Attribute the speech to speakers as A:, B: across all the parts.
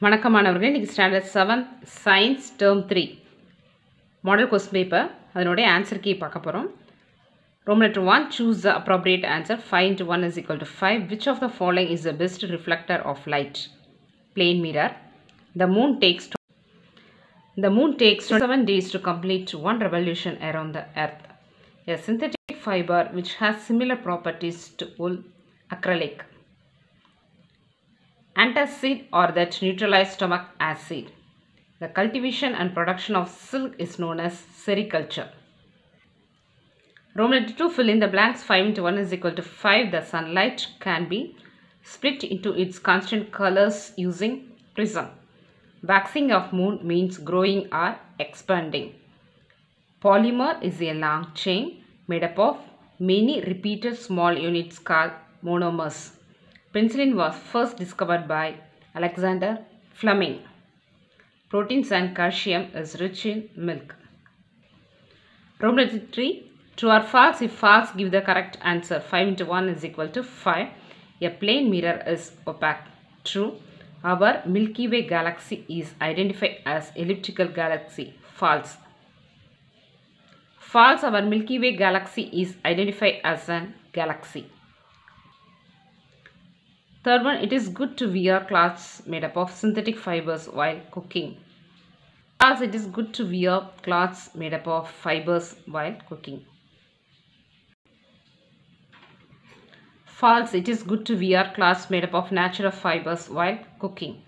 A: வணக்கம் மாணவர்களே இன்றைக்கி standard seven science term three model question paper அதனுடைய ஆன்சர் கீ பார்க்க போகிறோம் Rome letter one choose the appropriate answer five into one is equal to five which of the following is the best reflector of light plane mirror the moon tax The moon takes 7 days to complete one revolution around the earth. A synthetic fiber which has similar properties to wool, acrylic. Antacid or that neutralize stomach acid. The cultivation and production of silk is known as sericulture. Roman 2 fill in the blanks 5 into 1 is equal to 5. The sunlight can be split into its constant colors using prism. Waxing of moon means growing or expanding. Polymer is a long chain made up of many repeated small units called monomers. Penicillin was first discovered by Alexander Fleming. Proteins and calcium is rich in milk. Roman 3. True or false? If false, give the correct answer. 5 into 1 is equal to 5. A plane mirror is opaque. True. Our Milky Way galaxy is identified as elliptical galaxy. False. False. Our Milky Way galaxy is identified as an galaxy. Third one, it is good to wear clothes made up of synthetic fibers while cooking. As It is good to wear clothes made up of fibers while cooking. False. It is good to wear clothes made up of natural fibers while cooking.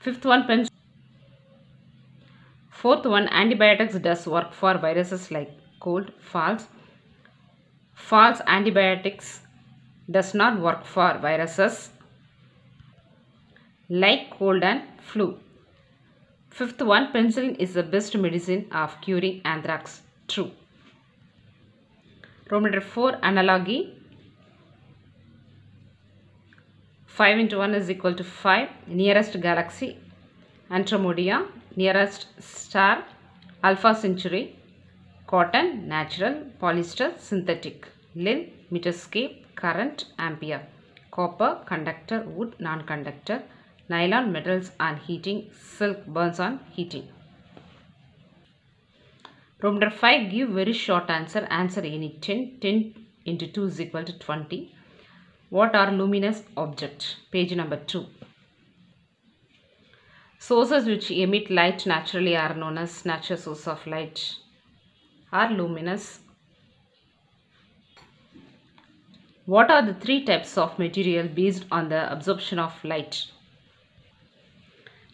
A: Fifth one, pens. Fourth one, antibiotics does work for viruses like cold. False. False. Antibiotics does not work for viruses like cold and flu. Fifth one, penicillin is the best medicine of curing anthrax. True. Roman letter 4, analogy. 5 into 1 is equal to 5. Nearest galaxy, Andromeda. Nearest star, Alpha Centauri. Cotton, natural. Polyester, synthetic. Lil, meterscape. Current, ampere. Copper, conductor. Wood, non-conductor. Nylon, metals on heating. Silk, burns on heating. Room number 5, give very short answer. Answer any 10. 10 into 2 is equal to 20. What are luminous objects? Page number 2. Sources which emit light naturally are known as natural source of light are luminous. What are the three types of material based on the absorption of light?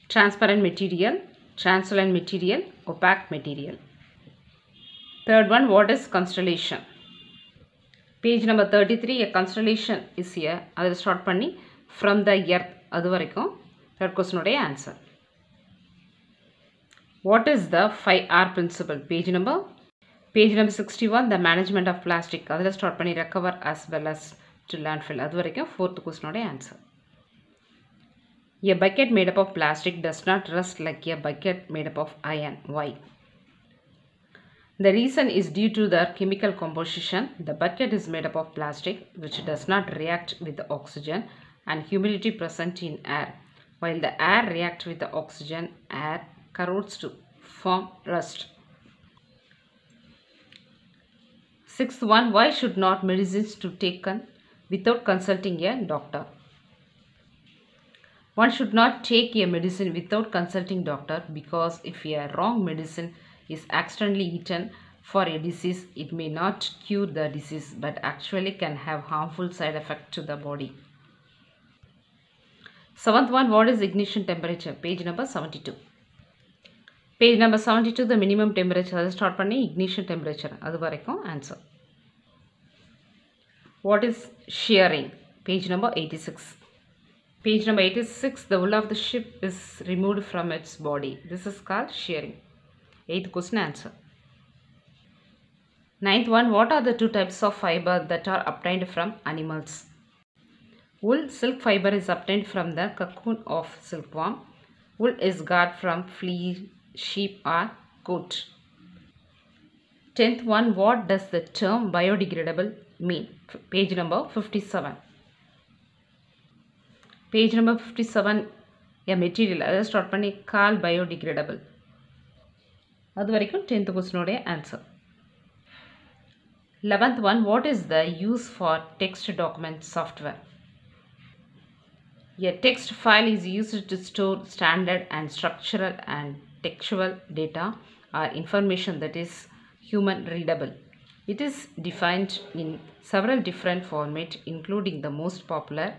A: Transparent material, translucent material, opaque material. Third one, what is constellation? Page number thirty three a constellation is year அதில் start பண்ணி from the earth அது வரைக்கும் third கொஸ்டினுடைய answer what is the five R principle page number page number sixty one the management of plastic அதில் start பண்ணி recover as well us to landfill அது வரைக்கும் fourth கொஸ்டினுடைய answer a bucket made up of plastic does not rust like a bucket made up of iron Y The reason is due to the chemical composition. The bucket is made up of plastic which does not react with the oxygen and humidity present in air. While the air reacts with the oxygen, air corrodes to form rust. Sixth one, why should not medicines to taken without consulting a doctor? One should not take a medicine without consulting doctor because if a wrong medicine is accidentally eaten for a disease, it may not cure the disease but actually can have harmful side effect to the body. Seventh one, what is ignition temperature? Page number 72. Page number 72, the minimum temperature. அதை start பண்ணி ignition temperature. அது வரைக்கும் answer. What is shearing? Page number 86. Page number 86, the wool of the ship is removed from its body. This is called shearing. Eighth question answer. Ninth one, what are the two types of fiber that are obtained from animals? Wool, silk fiber is obtained from the cocoon of silkworm. Wool is got from flea, sheep or goat. Tenth one, what does the term biodegradable mean? Page number 57. Page number 57 a material அதை start பண்ணி கால் biodegradable அது வரைக்கும் tenth கொஸ்டினுடைய answer eleventh one what is the use for text document software A text file is used to store standard and structural and textual data or information that is human readable. It is defined in several different formats including the most popular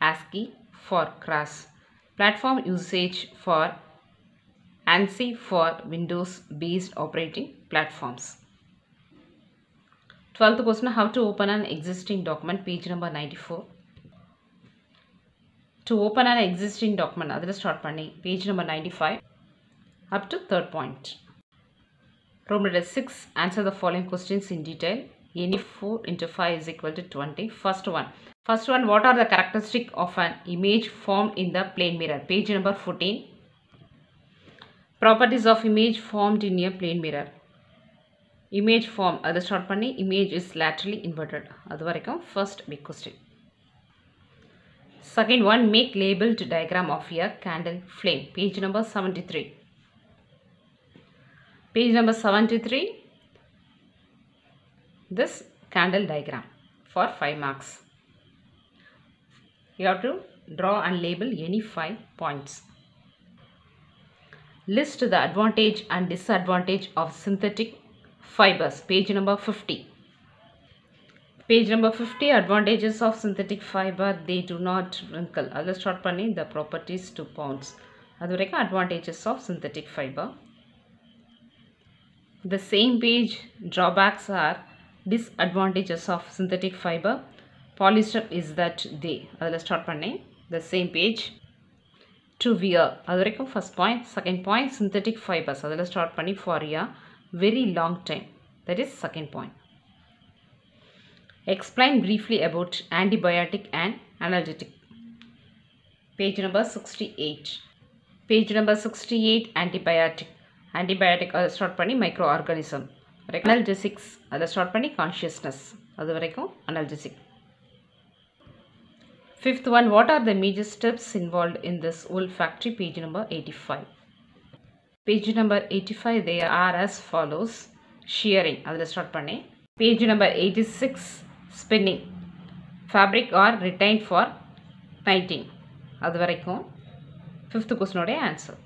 A: ASCII for CRAS, platform usage for ANSI for Windows based operating platforms. 12th question How to open an existing document, page number 94. To open an existing document, அதில் start பண்ணி page number 95 up to third point. Problem letter 6. Answer the following questions in detail. Any 4 into 5 is equal to 20. First one. First one, what are the characteristic of an image formed in the plane mirror? Page number 14. Properties of image formed in a plane mirror. Image form, அதை start பண்ணி image is laterally inverted. அது வரைக்கும் first big question. Second one, make labeled diagram of a candle flame. Page number 73. Page number 73. This candle diagram for 5 marks. You have to draw and label any 5 points. List the advantage and disadvantage of synthetic fibers. Page number 50. Page number 50 advantages of synthetic fiber they do not wrinkle. அதில் start பண்ணி the properties to pounds. அது வரைக்கும் advantages of synthetic fiber. The same page drawbacks are disadvantages of synthetic fiber. Polyester is that they. அதில் start பண்ணி the same page to wear. அது வரைக்கும் first point. Second point synthetic fibers. அதில் start பண்ணி for a very long time. That is second point. Explain briefly about antibiotic and analgesic. Page number 68. Page number 68 antibiotic. Antibiotic அதை start பண்ணி micro organism analgesics அதை start பண்ணி consciousness அது வரைக்கும் analgesic fifth one what are the major steps involve in this wool factory page number eighty five page number eighty five they are as follows shearing அதில் start பண்ணேன் page number eighty six spinning fabric are retain for knitting அது வரைக்கும் fifth கொஸ்டினோடைய answer